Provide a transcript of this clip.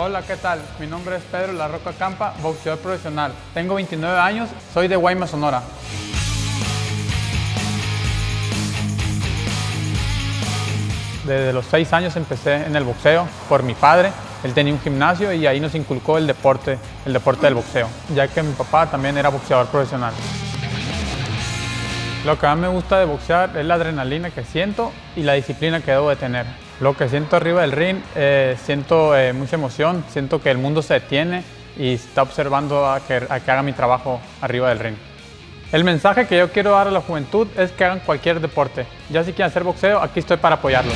Hola, ¿qué tal? Mi nombre es Pedro La Roca Campa, boxeador profesional. Tengo 29 años, soy de Guaymas, Sonora. Desde los 6 años empecé en el boxeo por mi padre. Él tenía un gimnasio y ahí nos inculcó el deporte, el deporte del boxeo, ya que mi papá también era boxeador profesional. Lo que más me gusta de boxear es la adrenalina que siento y la disciplina que debo de tener. Lo que siento arriba del ring, eh, siento eh, mucha emoción, siento que el mundo se detiene y está observando a que, a que haga mi trabajo arriba del ring. El mensaje que yo quiero dar a la juventud es que hagan cualquier deporte. Ya si quieren hacer boxeo, aquí estoy para apoyarlos.